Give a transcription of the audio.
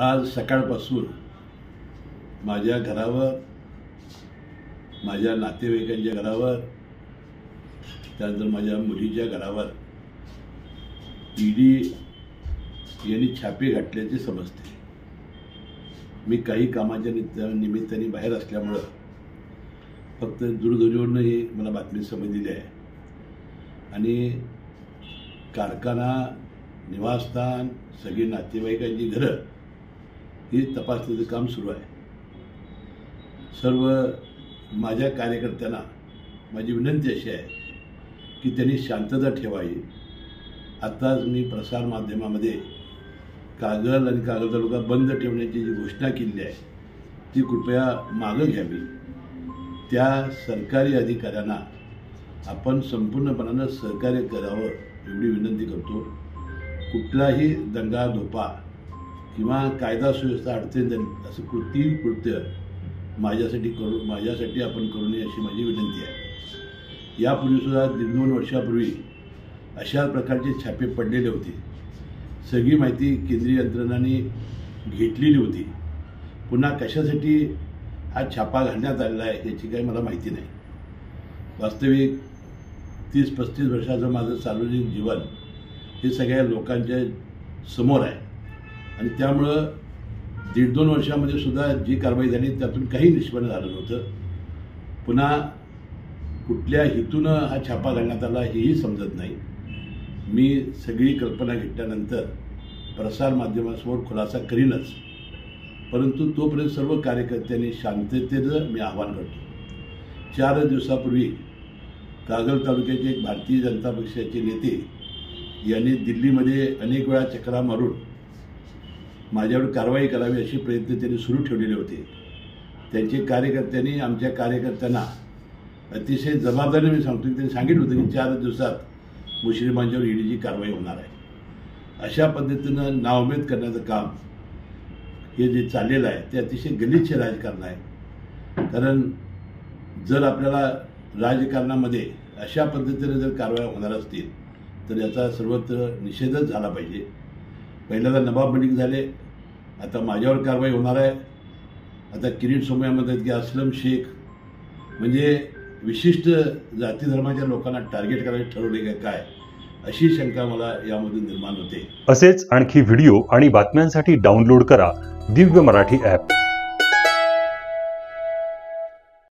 आज सकाळपासून माझ्या घरावर माझ्या नातेवाईकांच्या घरावर त्यानंतर माझ्या मुलीच्या घरावर ईडी यांनी छापे घातल्याचे समजते. मी काही कामाच्या नित्त निमित्ताने बाहेर असल्यामुळं फक्त दूरध्वनीवरनं ही मला बातमी समजलेली आहे. आणि कारखाना निवासस्थान सगळी नातेवाईकांची घरं ही तपासणीचं काम सुरू आहे. सर्व माझ्या कार्यकर्त्यांना माझी विनंती अशी आहे की त्यांनी शांतता ठेवावी. आत्ताच मी प्रसारमाध्यमामध्ये कागल आणि कागल तालुका बंद ठेवण्याची जी घोषणा केलेली आहे ती कृपया मागं घ्यावी. त्या सरकारी अधिकाऱ्यांना आपण संपूर्णपणानं सहकार्य करावं एवढी विनंती करतो. कुठलाही दंगा धोपा किंवा कायदा सुव्यवस्था अडचण असं कृती कृत्य माझ्यासाठी करू माझ्यासाठी आपण करू नये अशी माझी विनंती आहे. यापूर्वीसुद्धा दीड दोन वर्षापूर्वी अशा प्रकारचे छापे पडलेले होते. सगळी माहिती केंद्रीय यंत्रणांनी घेतलेली होती. पुन्हा कशासाठी हा छापा घालण्यात आलेला आहे याची काही मला माहिती नाही. वास्तविक तीस पस्तीस वर्षाचं माझं सार्वजनिक जीवन हे सगळ्या लोकांच्या समोर आहे. आणि त्यामुळं दीड दोन वर्षामध्ये सुद्धा जी कारवाई झाली त्यातून काही निष्पन्न झालं नव्हतं. पुन्हा कुठल्या हेतूनं हा छापा घालण्यात आला हेही समजत नाही. मी सगळी कल्पना घेतल्यानंतर प्रसारमाध्यमासमोर खुलासा करीनच परंतु तोपर्यंत सर्व कार्यकर्त्यांनी शांततेचं मी आवाहन करतो. चार दिवसापूर्वी कागल तालुक्याचे एक भारतीय जनता पक्षाचे नेते यांनी दिल्लीमध्ये अनेक वेळा चक्रा मारून माझ्यावर कारवाई करावी असे प्रयत्न त्यांनी सुरू ठेवलेले होते. त्यांचे कार्यकर्त्यांनी आमच्या कार्यकर्त्यांना अतिशय जबाबदारीने मी सांगतो की त्यांनी सांगितलं होतं की चार दिवसात मुश्रीमांच्यावर ईडीची कारवाई होणार आहे. अशा पद्धतीनं नावमेद करण्याचं काम हे जे चाललेलं आहे ते अतिशय गलिच्छ राजकारण आहे. कारण जर आपल्याला राजकारणामध्ये अशा पद्धतीने जर कारवाया होणार असतील तर याचा सर्वत्र निषेधच झाला पाहिजे. पहिल्यांदा नवाब मलिक झाले आता माझ्यावर कारवाई होणार आहे. आता किरीट सोमयामध्ये की असलम शेख. म्हणजे विशिष्ट जाती धर्माच्या लोकांना टार्गेट करायला ठरवले का काय? अशी शंका मला यामधून निर्माण होते. असेच आणखी व्हिडिओ आणि बातम्यांसाठी डाउनलोड करा दिव्य मराठी ॲप